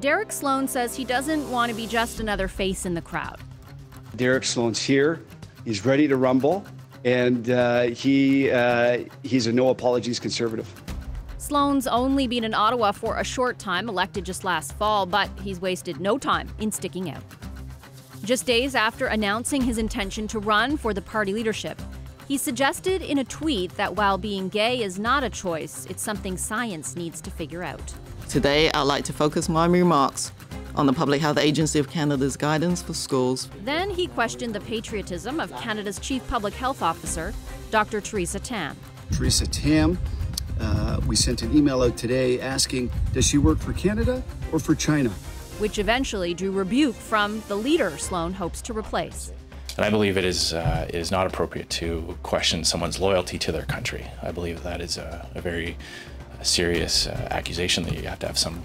Derek Sloan says he doesn't want to be just another face in the crowd. Derek Sloan's here. He's ready to rumble, and uh, he uh, he's a no apologies conservative. Sloan's only been in Ottawa for a short time, elected just last fall, but he's wasted no time in sticking out. Just days after announcing his intention to run for the party leadership, he suggested in a tweet that while being gay is not a choice, it's something science needs to figure out. Today, I'd like to focus my remarks on the Public Health Agency of Canada's guidance for schools. Then he questioned the patriotism of Canada's Chief Public Health Officer, Dr. Theresa Tam. Theresa Tam, uh, we sent an email out today asking, does she work for Canada or for China? Which eventually drew rebuke from the leader Sloan hopes to replace. And I believe it is, uh, it is not appropriate to question someone's loyalty to their country. I believe that is a, a very serious uh, accusation that you have to have some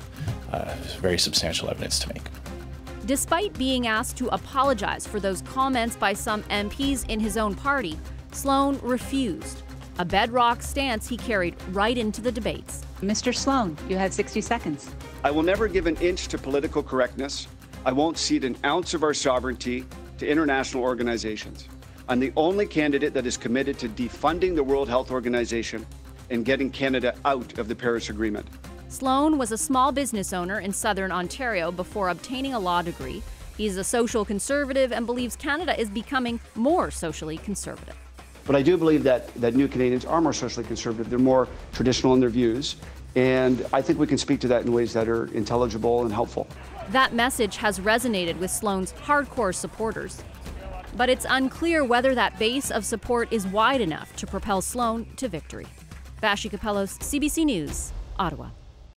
uh, very substantial evidence to make. Despite being asked to apologize for those comments by some MPs in his own party, Sloan refused. A bedrock stance he carried right into the debates. Mr. Sloan, you have 60 seconds. I will never give an inch to political correctness. I won't cede an ounce of our sovereignty to international organizations. I'm the only candidate that is committed to defunding the World Health Organization and getting Canada out of the Paris Agreement. Sloan was a small business owner in southern Ontario before obtaining a law degree. He's a social conservative and believes Canada is becoming more socially conservative. But I do believe that, that new Canadians are more socially conservative. They're more traditional in their views. And I think we can speak to that in ways that are intelligible and helpful. That message has resonated with Sloan's hardcore supporters. But it's unclear whether that base of support is wide enough to propel Sloan to victory. Vassy Kapelos, CBC News, Ottawa.